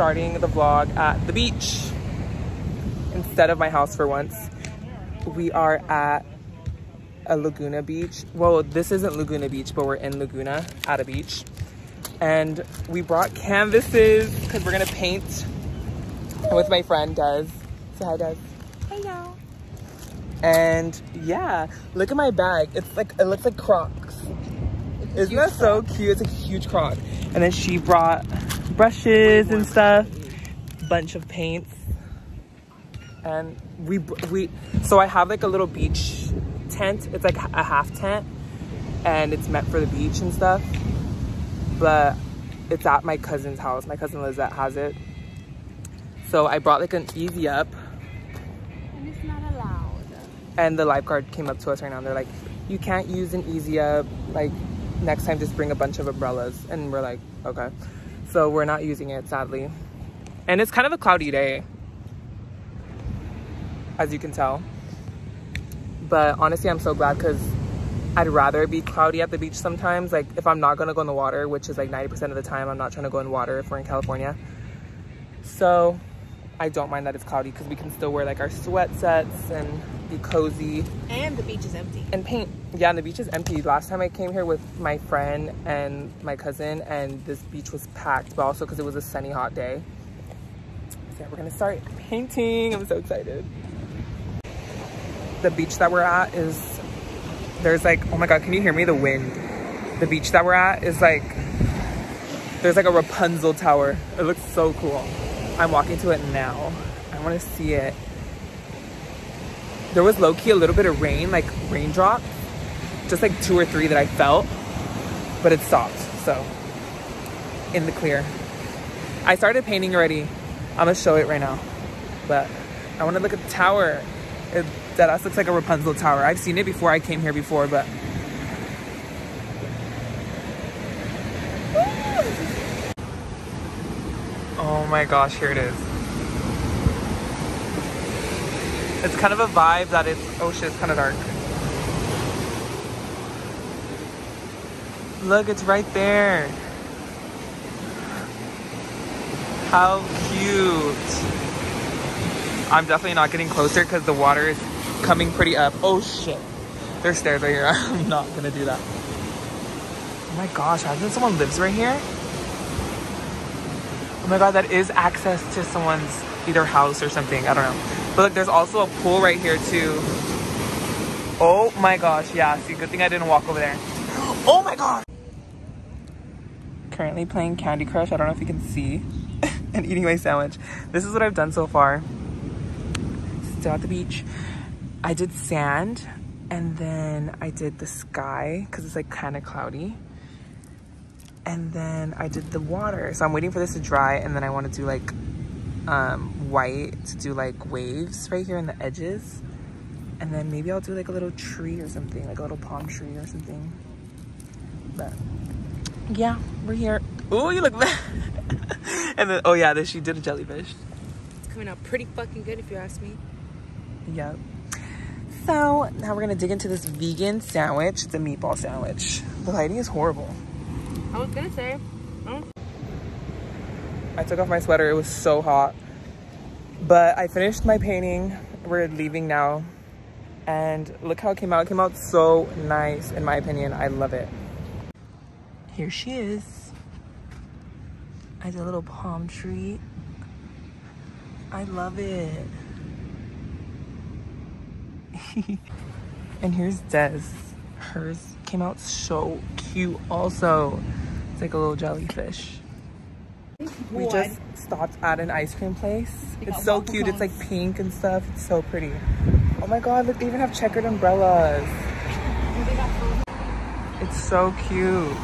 starting the vlog at the beach instead of my house for once. We are at a Laguna beach. Well, this isn't Laguna Beach, but we're in Laguna at a beach. And we brought canvases because we're gonna paint with my friend Des. Say hi, Des. Hey y'all. And yeah, look at my bag. It's like, it looks like Crocs. Isn't that so cute? It's a huge Croc. And then she brought brushes and stuff, bunch of paints. And we, we, so I have like a little beach tent. It's like a half tent and it's meant for the beach and stuff. But it's at my cousin's house. My cousin Lizette has it. So I brought like an easy up And it's not allowed. and the lifeguard came up to us right now and they're like you can't use an easy up like next time just bring a bunch of umbrellas and we're like okay so we're not using it sadly. And it's kind of a cloudy day as you can tell. But honestly i'm so glad because i'd rather be cloudy at the beach sometimes. Like if i'm not gonna go in the water which is like 90 percent of the time i'm not trying to go in water if we're in california. So i don't mind that it's cloudy because we can still wear like our sweat sets and be cozy And the beach is empty. and paint. Yeah, and the beach is empty. Last time I came here with my friend and my cousin, and this beach was packed, but also because it was a sunny, hot day. So yeah, we're gonna start painting. I'm so excited. The beach that we're at is, there's like, oh my God, can you hear me? The wind. The beach that we're at is like, there's like a Rapunzel tower. It looks so cool. I'm walking to it now. I wanna see it there was low-key a little bit of rain, like raindrop, just like two or three that I felt, but it stopped, so in the clear. I started painting already. I'm gonna show it right now, but I wanna look at the tower. It, that looks like a Rapunzel tower. I've seen it before, I came here before, but Oh my gosh, here it is. It's kind of a vibe that it's, oh shit, it's kind of dark. Look, it's right there. How cute. I'm definitely not getting closer because the water is coming pretty up. Oh shit. There's stairs right here. I'm not gonna do that. Oh my gosh, imagine someone lives right here. Oh my god, that is access to someone's either house or something. I don't know. But look, there's also a pool right here too. Oh my gosh, yeah. See, good thing I didn't walk over there. Oh my god! Currently playing Candy Crush. I don't know if you can see. and eating my sandwich. This is what I've done so far. Still at the beach. I did sand and then I did the sky because it's like kind of cloudy and then I did the water. So I'm waiting for this to dry and then I want to do like um, white to do like waves right here in the edges. And then maybe I'll do like a little tree or something, like a little palm tree or something. But yeah, we're here. Oh, you look bad. and then, oh yeah, then she did a jellyfish. It's coming out pretty fucking good if you ask me. Yep. So now we're gonna dig into this vegan sandwich. It's a meatball sandwich. The lighting is horrible. I was gonna say, I took off my sweater. It was so hot. But I finished my painting. We're leaving now. And look how it came out. It came out so nice, in my opinion. I love it. Here she is. I did a little palm tree. I love it. and here's Des. Hers came out so cute also. It's like a little jellyfish. We just stopped at an ice cream place. It's so cute. It's like pink and stuff. It's so pretty. Oh my god, look, they even have checkered umbrellas. It's so cute.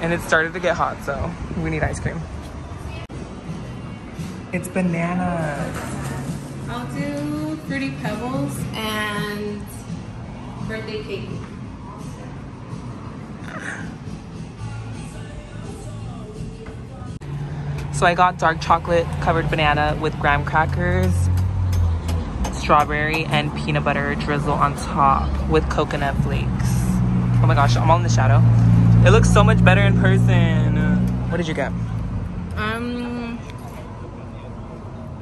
And it started to get hot, so we need ice cream. It's bananas. I'll do fruity pebbles and birthday cake. So I got dark chocolate covered banana with graham crackers, strawberry, and peanut butter drizzle on top with coconut flakes. Oh my gosh, I'm all in the shadow. It looks so much better in person. What did you get? Um,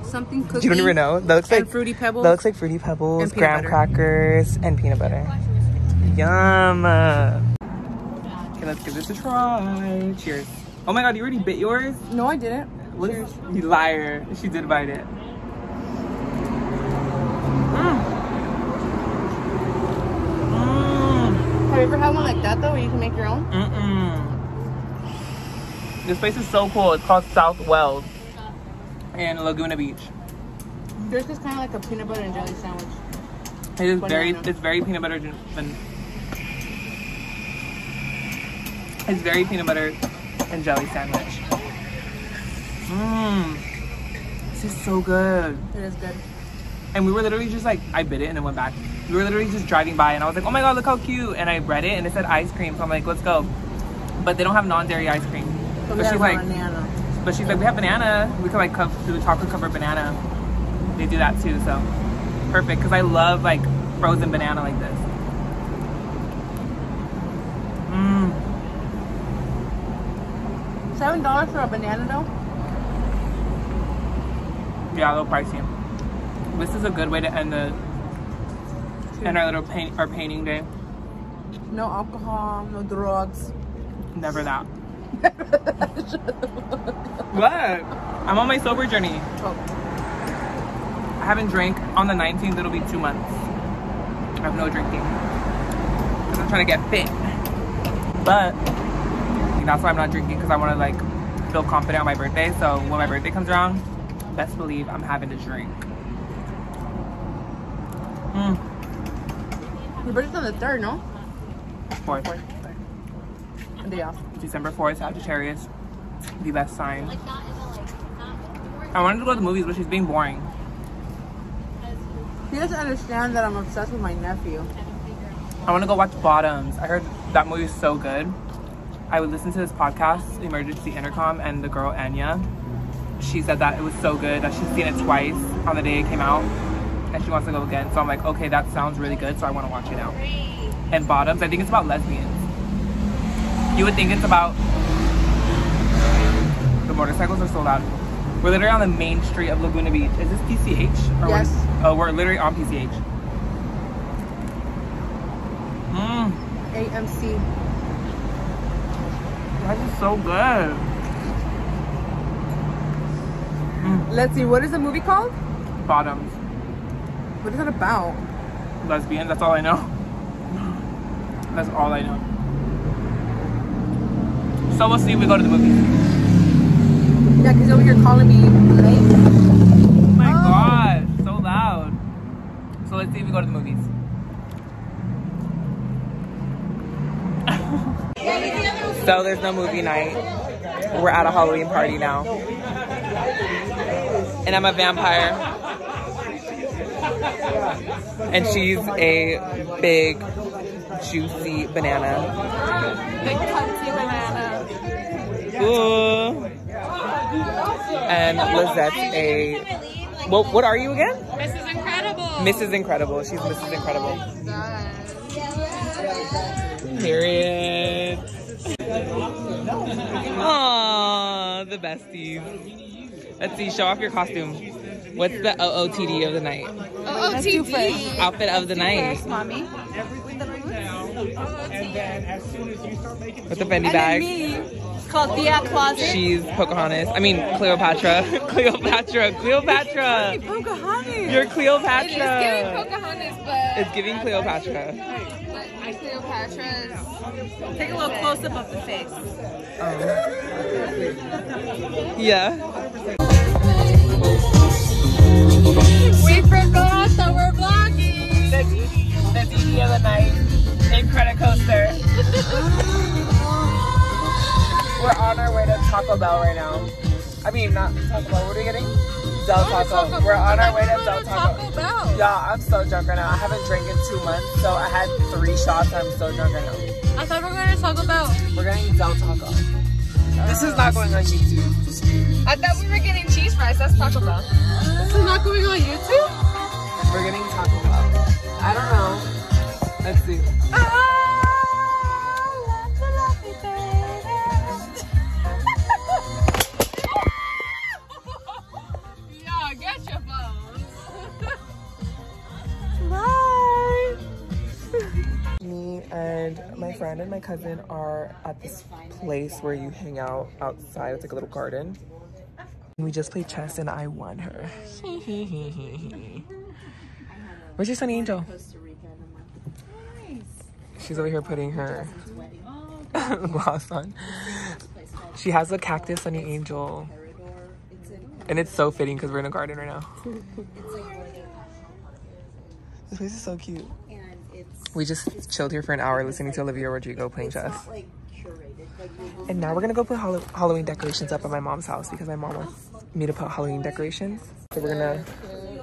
something cookie. You don't even know. That looks like fruity pebbles. That looks like fruity pebbles, graham butter. crackers, and peanut butter. Yum. Okay, let's give this a try. Cheers. Oh my god, you already bit yours? no, I didn't. What you liar? She did bite it. Mm. Mm. Have you ever had one like that though, where you can make your own? Mm-mm. This place is so cool. It's called South Wells in Laguna Beach. Yours is kind of like a peanut butter and jelly sandwich. It is very, it's very peanut butter and it's very peanut butter and jelly sandwich. Mmm, this is so good. It is good. And we were literally just like, I bit it and then went back. We were literally just driving by and I was like, oh my god, look how cute. And I read it and it said ice cream, so I'm like, let's go. But they don't have non-dairy ice cream. But But she's like, banana. but she's like, we have banana. We could like co- do the chocolate covered banana. They do that too, so perfect. Cause I love like frozen banana like this. Mmm. Seven dollars for a banana though. Yeah, a little pricey. This is a good way to end the end our little paint our painting day. No alcohol, no drugs. Never that. what? I'm on my sober journey. Oh, I haven't drank on the 19th. It'll be two months. I have no drinking because I'm trying to get fit. But that's why I'm not drinking because I want to like feel confident on my birthday. So when my birthday comes around, best believe I'm having to drink. Mm. your birthday's on the third, no? Fourth. A day off. December 4th, Sagittarius. The best sign. I wanted to go to the movies, but she's being boring. He doesn't understand that I'm obsessed with my nephew. I want to go watch Bottoms. I heard that movie is so good. I would listen to this podcast, Emergency Intercom, and the girl Enya. She said that it was so good that she's seen it twice on the day it came out, and she wants to go again. So I'm like, okay, that sounds really good, so I want to watch it now. And Bottoms, I think it's about lesbians. You would think it's about the motorcycles are so loud. We're literally on the main street of Laguna Beach. Is this PCH? Or Yes. We're, oh, we're literally on PCH. Mmm. AMC. So good. Mm. Let's see, what is the movie called? Bottoms. What is it about? Lesbian, that's all I know. That's all I know. So we'll see if we go to the movies. Yeah, because over here calling me late. Oh my Oh. gosh, so loud. So let's see if we go to the movies. So there's no movie night. We're at a Halloween party now. And I'm a vampire. And she's a big, juicy banana. Big cunty banana. Ooh. And Lizette's a. What, what are you again? Mrs. Incredible. Mrs. Incredible. She's Mrs. Incredible. Period. Aww, the besties. Let's see, show off your costume. What's the OOTD of the night? TV. Outfit of the night. mommy. With the Fendi bag. me. Called Thea Closet. She's Pocahontas. I mean, Cleopatra. Cleopatra. Cleopatra. Pocahontas. You're Cleopatra. It's giving Pocahontas, but It's giving Cleopatra. Cleopatra's. Take a little close up of the face. Um, yeah. We forgot that we're vlogging. The DD, the DD of the night in Credit Coaster. We're on our way to Taco Bell right now. I mean, not Taco Bell. What are we getting? Del Taco. We're on our way to Del Taco. Bell. Y'all, I'm so drunk right now. I haven't drank in two months, so I had three shots I'm so drunk right now. I thought we were going to Taco Bell. We're getting Del Taco. This is not going on YouTube. Cousin are at this place where you hang out outside. It's like a little garden. We just played chess and I won her. Where's your Sonny Angel? She's over here putting her gloss on. She has a cactus Sonny Angel. And it's so fitting because we're in a garden right now. This place is so cute. We just chilled here for an hour listening to Olivia Rodrigo playing chess. And now we're gonna go put Hall- Halloween decorations up at my mom's house because my mom wants me to put Halloween decorations. So we're gonna,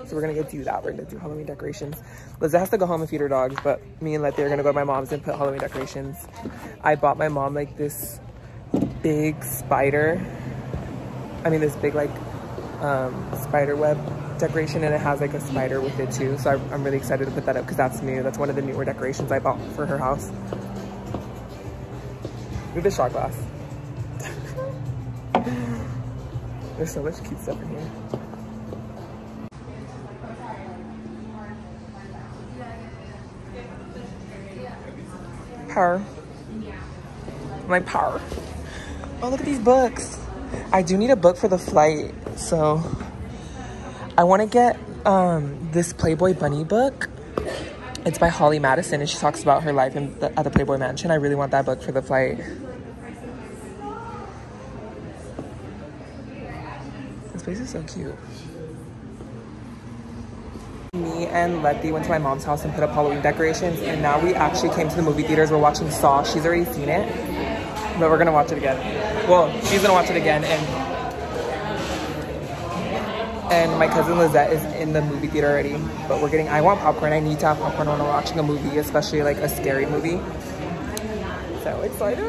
so we're gonna go do that. We're gonna do Halloween decorations. Liza has to go home and feed her dogs, but me and Letty are gonna go to my mom's and put Halloween decorations. I bought my mom like this big spider. I mean this big like um, spider web decoration and it has like a spider with it too. So I'm really excited to put that up because that's new. That's one of the newer decorations I bought for her house. Look at the shot glass. There's so much cute stuff in here. Power. My power. Oh, look at these books. I do need a book for the flight, so I want to get um, this Playboy Bunny book. It's by Holly Madison, and she talks about her life in the, at the Playboy Mansion. I really want that book for the flight. This place is so cute. Me and Letty went to my mom's house and put up Halloween decorations, and now we actually came to the movie theaters. We're watching Saw. She's already seen it, but we're gonna watch it again. Well, she's gonna watch it again, and and my cousin Lizette is in the movie theater already. But we're getting. I want popcorn. I need to have popcorn when I'm watching a movie, especially like a scary movie. So excited!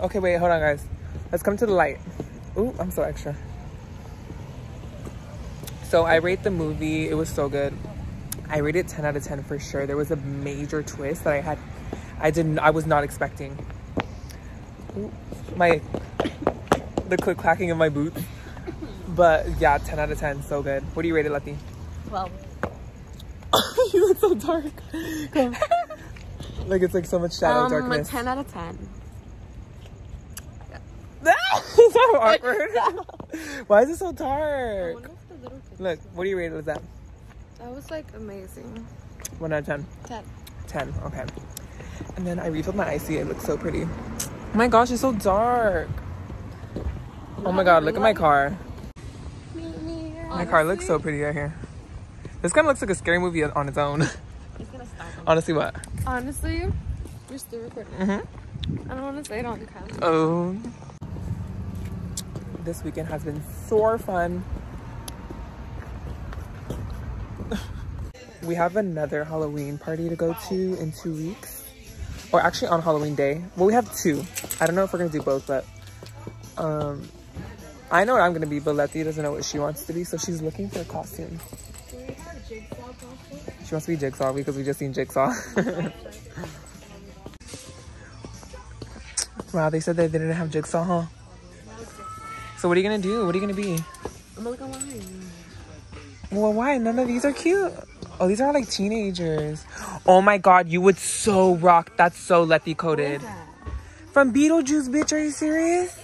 Oh, okay, wait, hold on, guys. Let's come to the light. Ooh, I'm so extra. So I rate the movie. It was so good. I rate it 10 out of 10 for sure. There was a major twist that I had. I didn't. I was not expecting. Ooh, my the click clacking of my boots. But yeah, 10 out of 10. So good. What do you rate it, Letty? 12. you look so dark. Like it's like so much shadow Um, darkness. 10 out of 10. Is that awkward? Why is it so dark? Look, what do you rate it? That That was like amazing. one out of 10. 10. 10. Okay. And then I refilled my ICEE. It looks so pretty. Oh my gosh, it's so dark. Oh my god, look at my car. My car looks so pretty right here. This kind of looks like a scary movie on its own. It's gonna stop. Honestly, what? Honestly, you're still recording. Mm-hmm. I don't want to say it on camera. Oh. This weekend has been so fun. We have another Halloween party to go to in two weeks. Or actually on Halloween day. Well, we have two. I don't know if we're gonna do both, but um I know what I'm gonna be, but Letty doesn't know what she wants to be, so she's looking for a costume. She wants to be Jigsaw because we just seen Jigsaw. wow, they said that they didn't have Jigsaw, huh? So what are you gonna do? What are you gonna be? I'm gonna look online. Well, why? None of these are cute. Oh, these are like teenagers. Oh my god, you would so rock. That's so Letty coded. From Beetlejuice, bitch. Are you serious?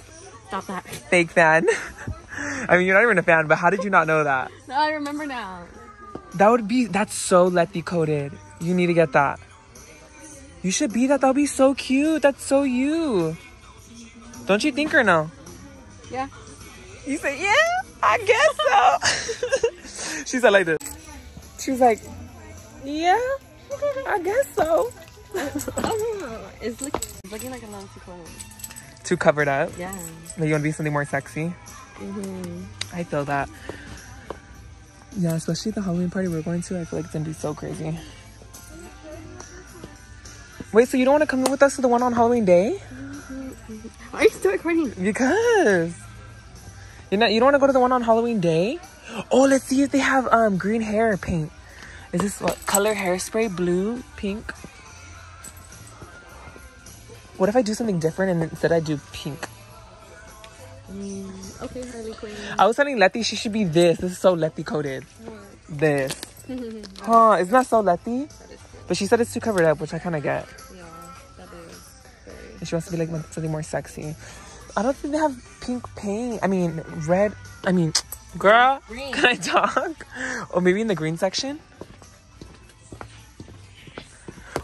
Stop that. Fake fan. I mean, you're not even a fan, but how did you not know that? No, I remember now. That would be, that's so Letty coded. You need to get that. You should be that. That'll be so cute. That's so you. Don't you think or no? Yeah. You say, yeah, I guess so. she said like this. She was like, yeah, I guess so. Oh, it's, look, it's looking like a too cold. Too covered up. Yeah. Like you want to be something more sexy. Mm-hmm. I feel that. Yeah, especially the Halloween party we're going to. I feel like it's gonna be so crazy. Wait, so you don't want to come with us to the one on Halloween Day? Why are you still recording? Because you know. You don't want to go to the one on Halloween Day? Oh, let's see if they have um green hair paint. Is this what color hairspray? Blue, pink. What if I do something different and instead I do pink? Mm, okay, Harley Quinn. I was telling Letty she should be this. This is so Letty coded. This. Huh? Isn't that so Letty? But she said it's too covered up, which I kind of get. Yeah, that is very. And she wants to be like something more sexy. I don't think they have pink paint. I mean, red. I mean, girl, Green. can I talk? Or maybe in the green section.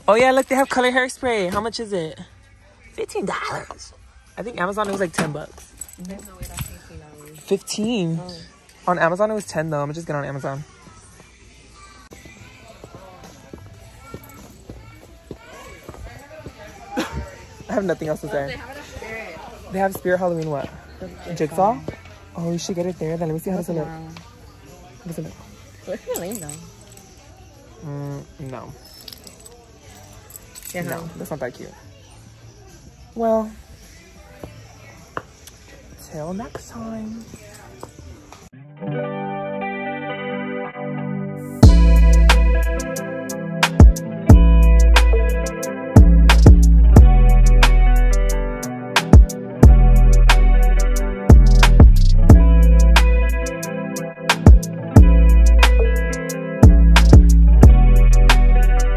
Oh yeah, look, they have color hairspray. How much is it? Fifteen dollars. I think Amazon it was like ten bucks. No way that's eighteen dollars. Fifteen. Oh. On Amazon it was ten though. I'm gonna just get on Amazon. I have nothing else to say. have it at Spirit. They have Spirit Halloween what? Jigsaw? Oh, you should get it there. Then let me see how does it look. How does it look? It's kind of lame though. Mm, no, Yeah, no, that's not that cute. Well, till next time.